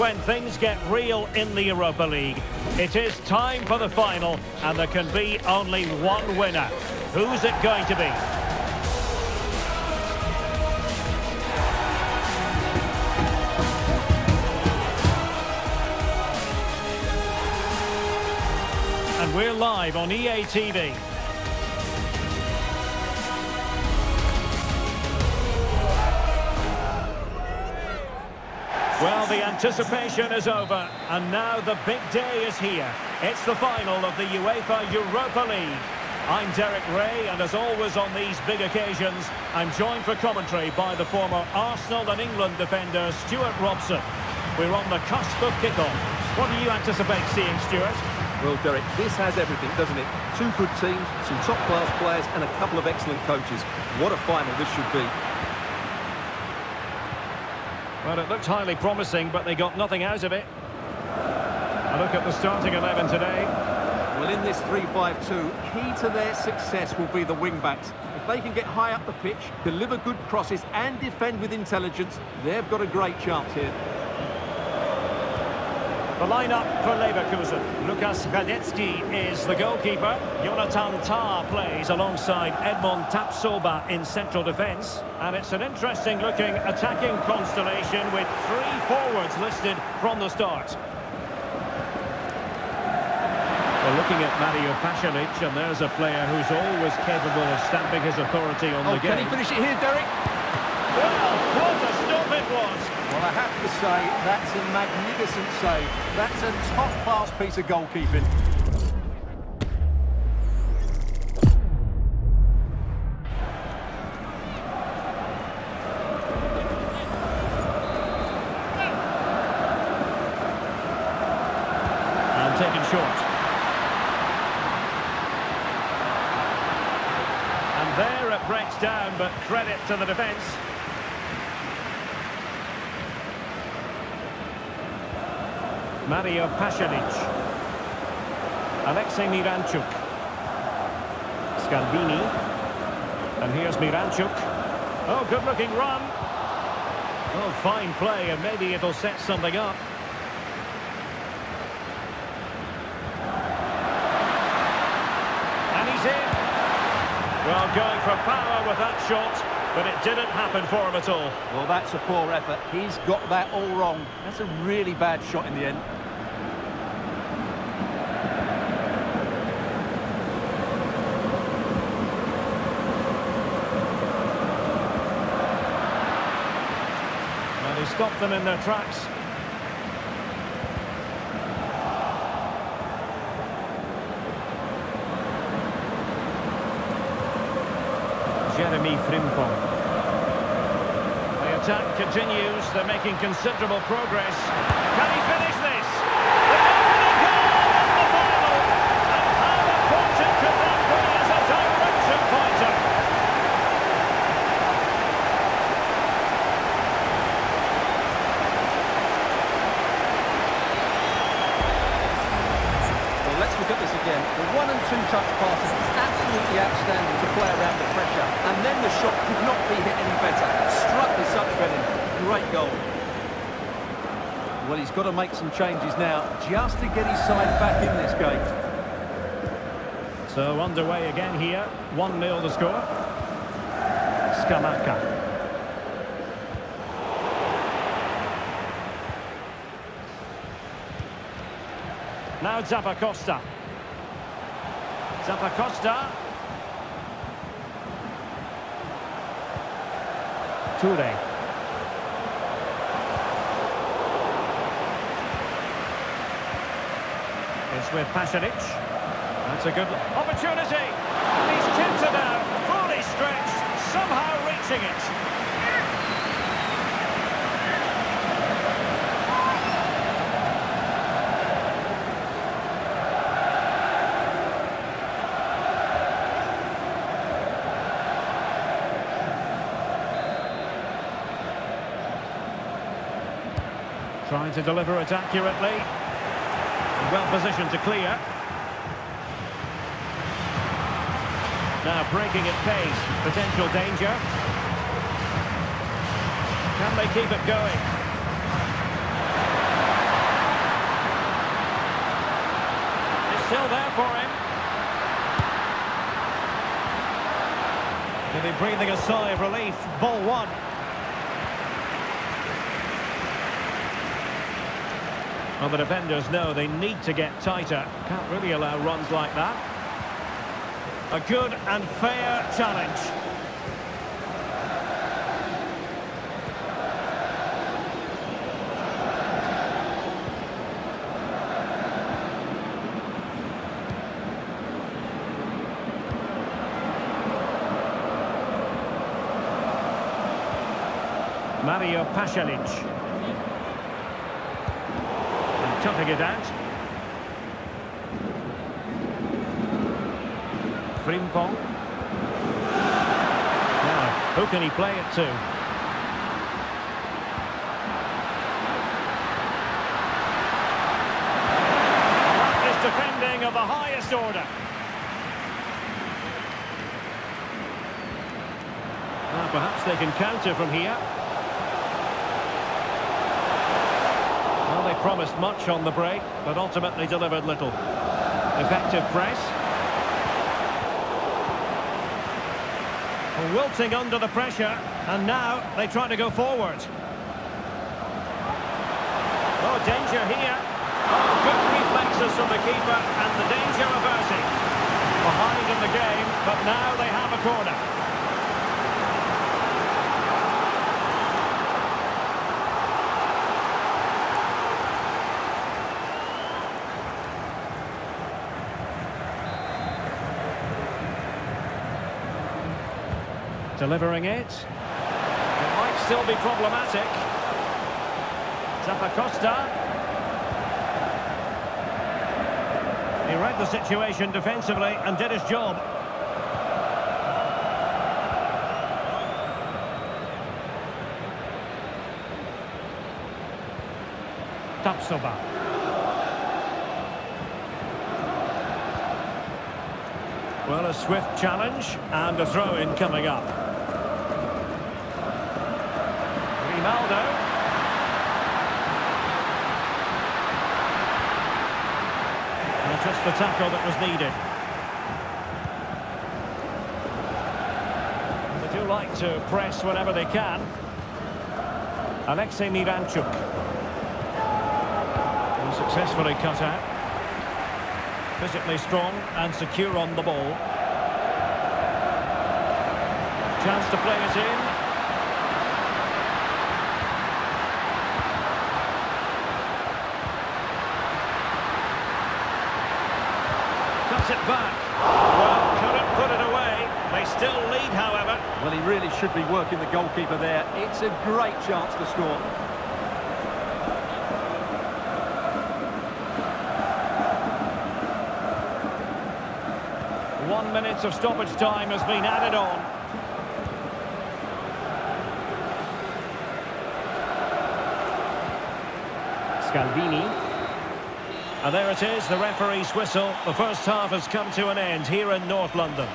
when things get real in the Europa League. It is time for the final, and there can be only one winner. Who's it going to be? And we're live on EA TV. Well, the anticipation is over, and now the big day is here. It's the final of the UEFA Europa League. I'm Derek Rae, and as always on these big occasions, I'm joined for commentary by the former Arsenal and England defender, Stewart Robson. We're on the cusp of kickoff. What do you anticipate seeing, Stuart? Well, Derek, this has everything, doesn't it? Two good teams, some top-class players, and a couple of excellent coaches. What a final this should be. Well, it looked highly promising, but they got nothing out of it. A look at the starting 11 today. Well, in this 3-5-2, key to their success will be the wing-backs. If they can get high up the pitch, deliver good crosses, and defend with intelligence, they've got a great chance here. The lineup for Leverkusen. Lukas Hradecky is the goalkeeper. Jonathan Tah plays alongside Edmond Tapsoba in central defence. And it's an interesting looking attacking constellation with three forwards listed from the start. Well, looking at Mario Pasalic, and there's a player who's always capable of stamping his authority on oh, the game. Can he finish it here, Derek? Well, what a stop it was! Well, I have to say, that's a magnificent save. That's a top-class piece of goalkeeping. And taken short. And there it breaks down, but credit to the defence. Mario Pasalic. Alexei Miranchuk. Scalvini. And here's Miranchuk. Oh, good-looking run. Oh, fine play, and maybe it'll set something up. And he's in. Well, going for power with that shot, but it didn't happen for him at all. Well, that's a poor effort. He's got that all wrong. That's a really bad shot in the end. Stopped them in their tracks. Jeremy Frimpong. The attack continues. They're making considerable progress. Can he finish this? Touch passes. Absolutely outstanding to play around the pressure. And then the shot could not be hit any better. Struck such venom. Great goal. Well, he's got to make some changes now, just to get his side back in this game. So underway again here. 1-0 the score. Scamacca. Now Zappacosta. Zappacosta. Toure. It's with Pasalic. That's a good opportunity. And he's it out, fully stretched, somehow reaching it. trying to deliver it accurately. Well positioned to clear. Now breaking at pace, potential danger. Can they keep it going? It's still there for him. He'll breathing a sigh of relief. Ball one. Well, the defenders know they need to get tighter. Can't really allow runs like that. A good and fair challenge. Mario Pasalic. Toughing it out. Frimpong. Now, who can he play it to? That is defending of the highest order. Perhaps they can counter from here. Well, they promised much on the break, but ultimately delivered little. Effective press. Wilting under the pressure, and now they try to go forward. Oh, danger here. Oh, good reflexes from the keeper, and the danger averted. Behind in the game, but now they have a corner. Delivering it. It might still be problematic. Zappacosta. He read the situation defensively and did his job. Tapsoba. Well, a swift challenge and a throw-in coming up. Ronaldo. And just the tackle that was needed. They do like to press whenever they can. Alexei Miranchuk. And successfully cut out. Physically strong and secure on the ball. Chance to play it in. It back. Well, couldn't put it away. They still lead, however. Well, he really should be working the goalkeeper there. It's a great chance to score. One minute of stoppage time has been added on. Scalvini. And there it is, the referee's whistle. The first half has come to an end here in North London.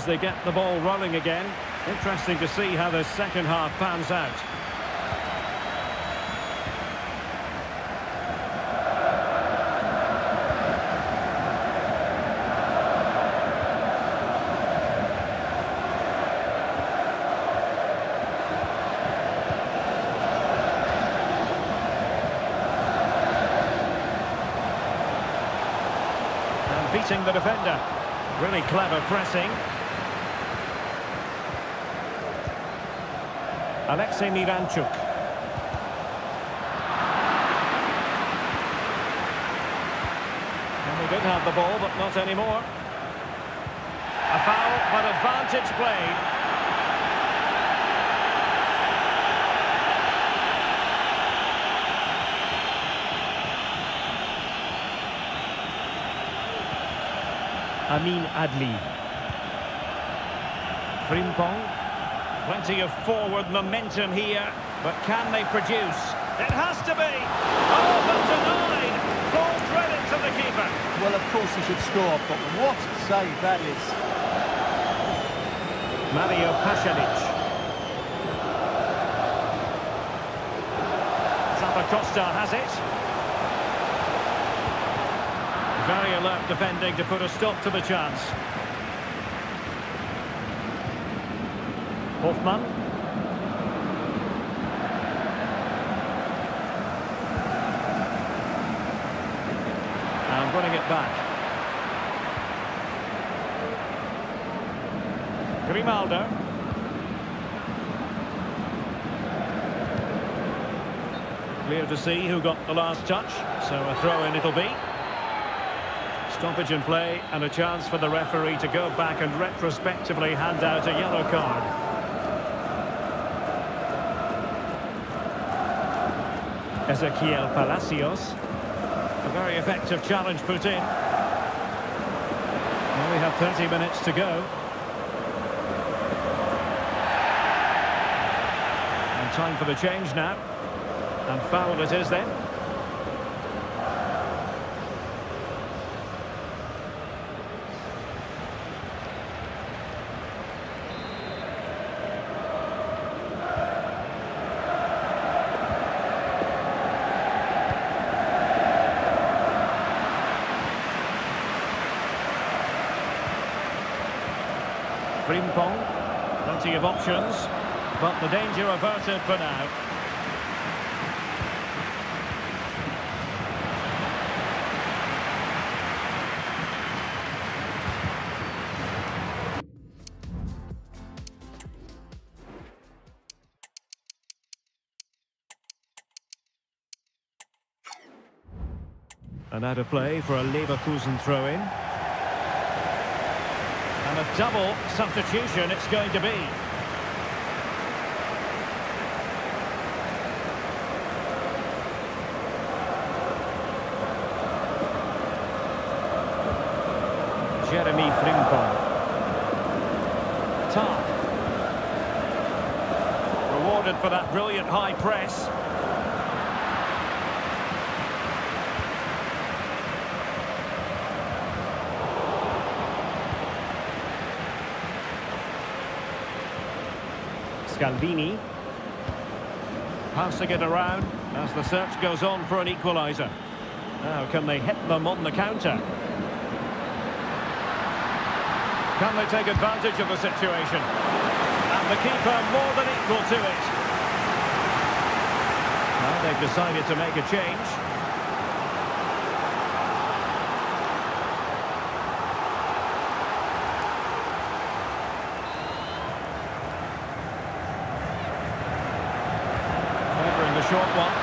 As they get the ball rolling again, interesting to see how the second half pans out. And beating the defender. Really clever pressing. Alexei Miranchuk. And we did have the ball, but not anymore. A foul, but advantage played. Amin Adli. Frimpong. Plenty of forward momentum here, but can they produce? It has to be! Oh, but denied! Falls right into the keeper. Well, of course he should score, but what a save that is. Mario Pasalic. Zappacosta has it. Very alert defending to put a stop to the chance. Hofmann. And running it back. Grimaldo. Clear to see who got the last touch, so a throw-in it'll be. Stoppage in play and a chance for the referee to go back and retrospectively hand out a yellow card. Exequiel Palacios. A very effective challenge put in. Well, we have 30 minutes to go. And time for the change now. And foul it is then. Frimpong, plenty of options, but the danger averted for now. And out of play for a Leverkusen throw-in. And a double substitution it's going to be. Jeremy Frimpong. Rewarded for that brilliant high press. Scalvini. Passing it around as the search goes on for an equaliser. Now, can they hit them on the counter? Can they take advantage of the situation? And the keeper more than equal to it. Now they've decided to make a change. Favouring the short one.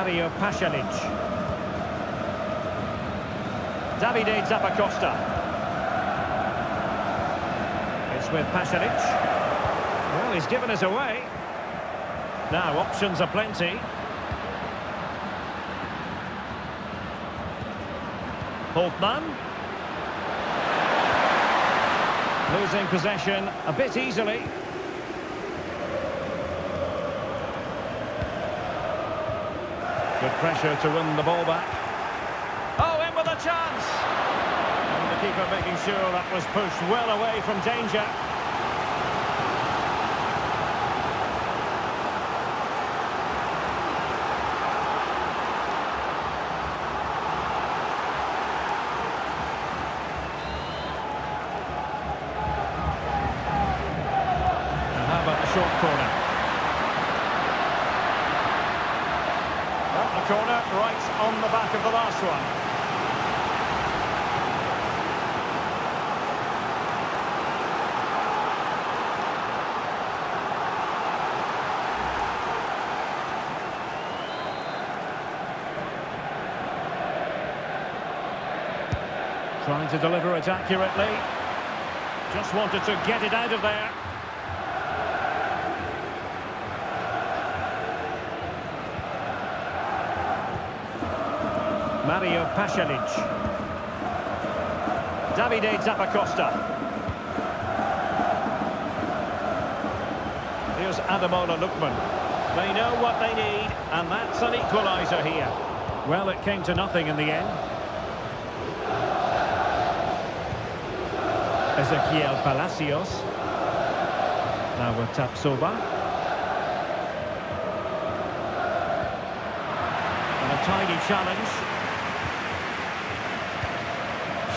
Mario Pasalic. Davide Zappacosta. It's with Pasalic. Well, he's given us away. Now, options are plenty. Holtman. Losing possession a bit easily. Pressure to win the ball back. Oh, in with a chance! And the keeper making sure that was pushed well away from danger. And how about the short corner? Up the corner, right on the back of the last one. Trying to deliver it accurately. Just wanted to get it out of there. Mario Pasalic. Davide Zappacosta. Here's Ademola Lookman. They know what they need, and that's an equaliser here. Well, it came to nothing in the end. Exequiel Palacios. Now with Tapsoba. And a tiny challenge.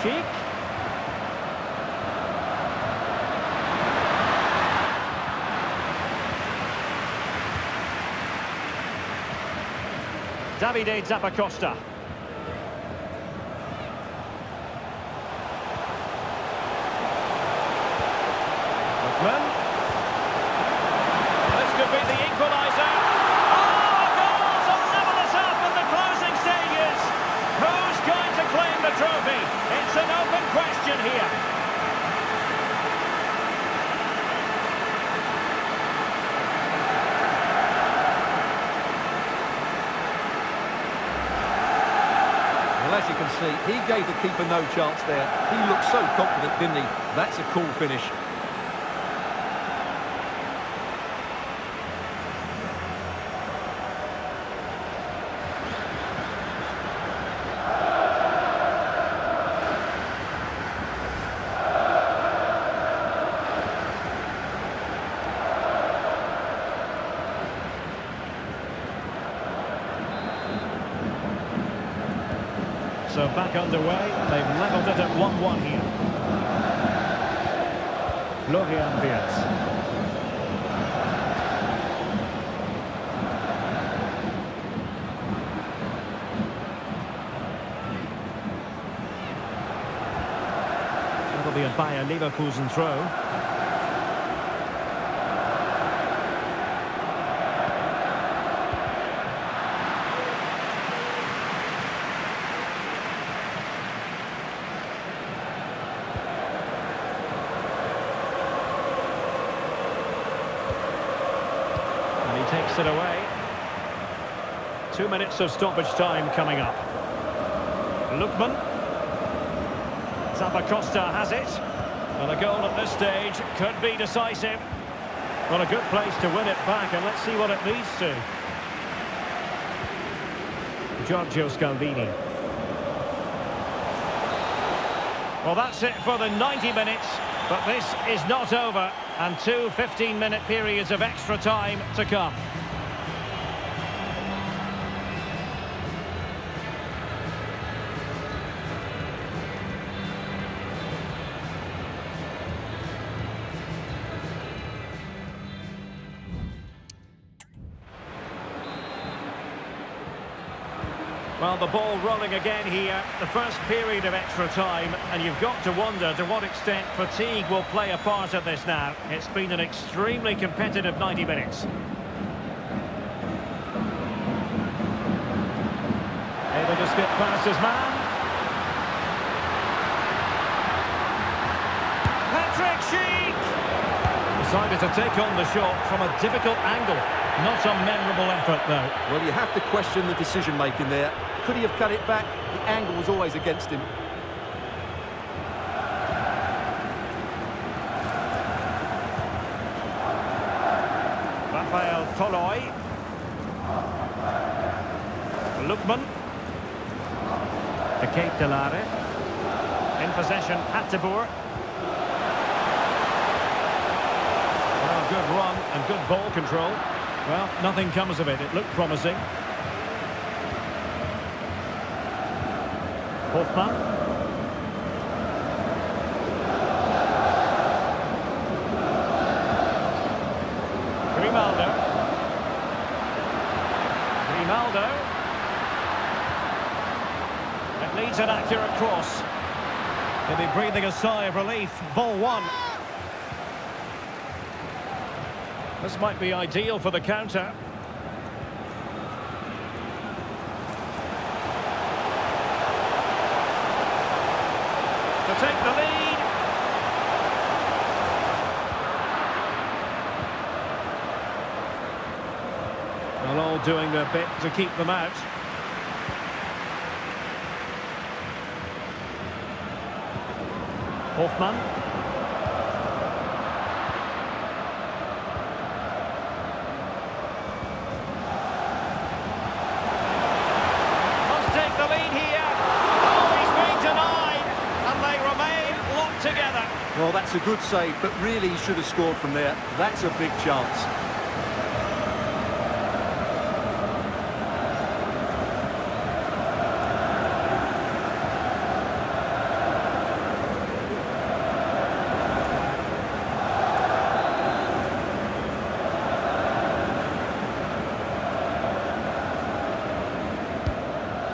Schick. Davide Zappacosta. Lookman. This could be the equaliser. Oh, goal to level us up in the closing stages. Who's going to claim the trophy? It's an open question here. Well, as you can see, he gave the keeper no chance there. He looked so confident, didn't he? That's a cool finish. So back underway. They've levelled it at 1-1 here. Florian Wirtz. That'll be a Bayer Leverkusen throw. And he takes it away. Two minutes of stoppage time coming up. Lookman. Zappacosta has it. And a goal at this stage could be decisive. Well, a good place to win it back, and let's see what it leads to. Giorgio Scalvini. Well, that's it for the 90 minutes, but this is not over, and two 15-minute periods of extra time to come. The ball rolling again here, the first period of extra time, and you've got to wonder to what extent fatigue will play a part of this now. It's been an extremely competitive 90 minutes. Able to skip past his man. Patrik Schick! Decided to take on the shot from a difficult angle. Not a memorable effort, though. Well, you have to question the decision-making there. Could he have cut it back? The angle was always against him. Rafael Toloi. Lookman. De Ketelaere. In possession, Hateboer. Well, good run and good ball control. Well, nothing comes of it. It looked promising. Hofmann. Grimaldo. Grimaldo. It needs an accurate cross. He'll be breathing a sigh of relief. Ball one. This might be ideal for the counter. To take the lead. Well, all doing their bit to keep them out. Hofmann. Good save, but really he should have scored from there. That's a big chance.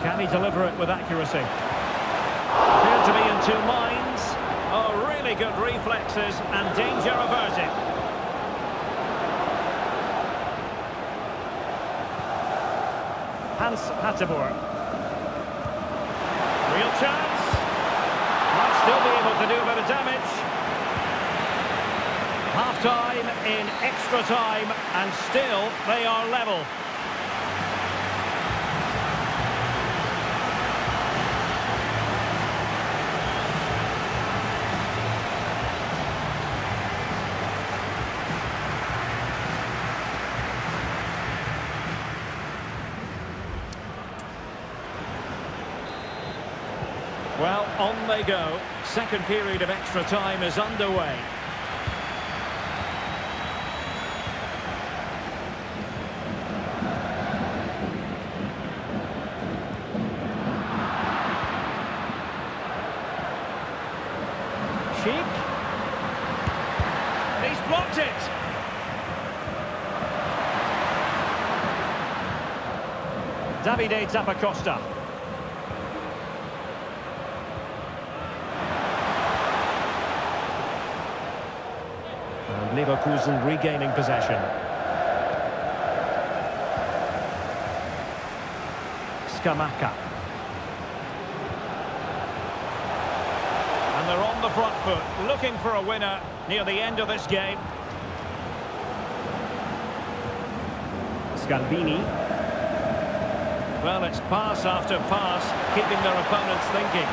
Can he deliver it with accuracy? Appeared to be in two minds. Good reflexes and danger averted. Hans Hateboer. Real chance. Might still be able to do a bit of damage. Half-time in extra time, and still they are level. Well, on they go. Second period of extra time is underway. Schick. He's blocked it. Davide Zappacosta. Leverkusen regaining possession. Scamacca. And they're on the front foot, looking for a winner near the end of this game. Scalvini. Well, it's pass after pass, keeping their opponents thinking.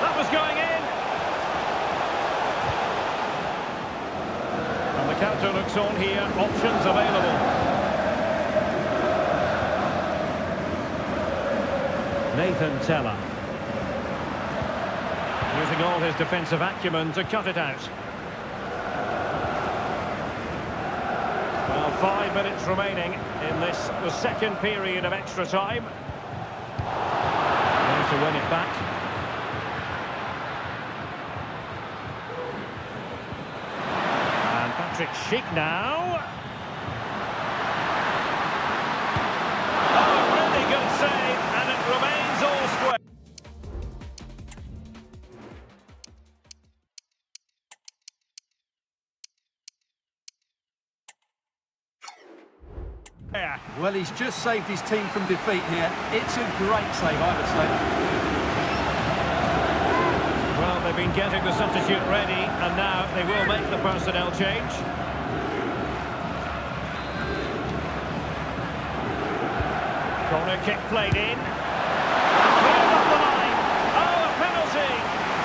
That was going looks on here, options available. Nathan Tella. Using all his defensive acumen to cut it out. Well, five minutes remaining in this, the second period of extra time. To win it back. And Patrik Schick now. Oh, really good save, and it remains all square. Well, he's just saved his team from defeat here. It's a great save, I would say. Been getting the substitute ready, and now they will make the personnel change. Corner kick played in. Up the line. Oh, a penalty!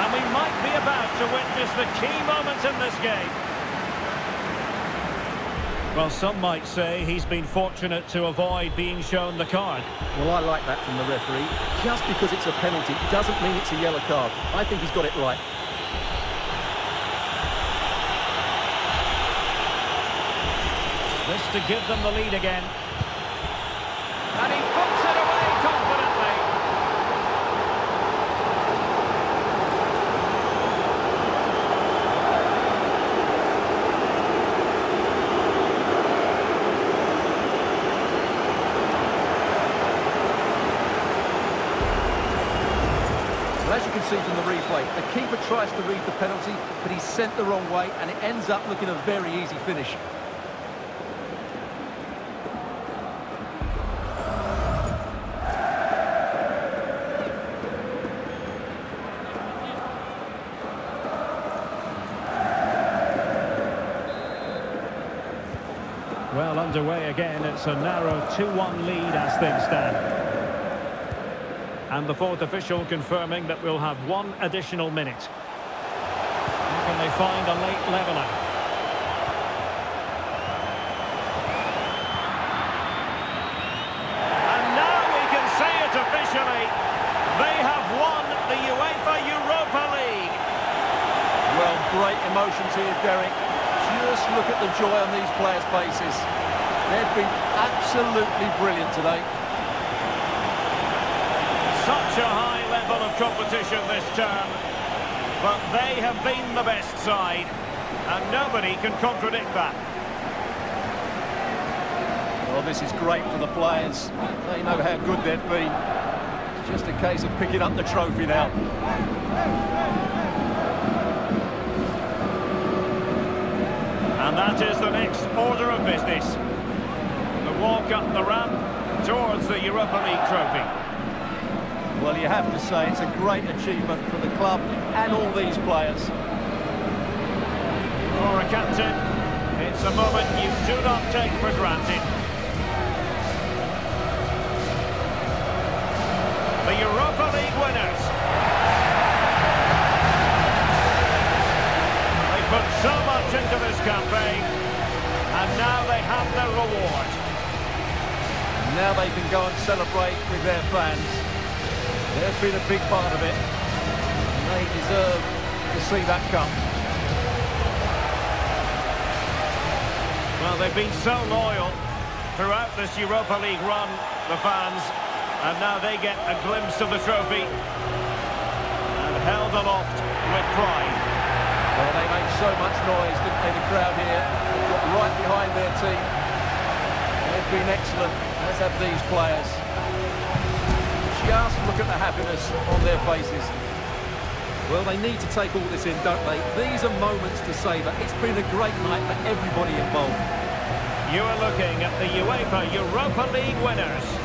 And we might be about to witness the key moment in this game. Well, some might say he's been fortunate to avoid being shown the card. Well, I like that from the referee. Just because it's a penalty doesn't mean it's a yellow card. I think he's got it right. This to give them the lead again. And he puts it away confidently. Well, as you can see from the replay, the keeper tries to read the penalty, but he's sent the wrong way, and it ends up looking a very easy finish. Well, underway again. It's a narrow 2-1 lead as things stand. And the fourth official confirming that we'll have one additional minute. How can they find a late leveller. And now we can say it officially. They have won the UEFA Europa League. Well, great emotions here, Derek. Just look at the joy on these players' faces. They've been absolutely brilliant today. Such a high level of competition this term. But they have been the best side. And nobody can contradict that. Well, this is great for the players. They know how good they've been. It's just a case of picking up the trophy now. And that is the next order of business. The walk up the ramp towards the Europa League trophy. Well, you have to say it's a great achievement for the club and all these players. For a captain, it's a moment you do not take for granted. The Europa League winners. They put so much into this campaign, and now they have their reward. Now they can go and celebrate with their fans. They've been a big part of it. And they deserve to see that come. Well, they've been so loyal throughout this Europa League run, the fans, and now they get a glimpse of the trophy and held aloft with pride. Well, they made so much noise, didn't they, the crowd here? They got right behind their team. They've been excellent, as have these players. Just look at the happiness on their faces. Well, they need to take all this in, don't they? These are moments to savour. It's been a great night for everybody involved. You are looking at the UEFA Europa League winners.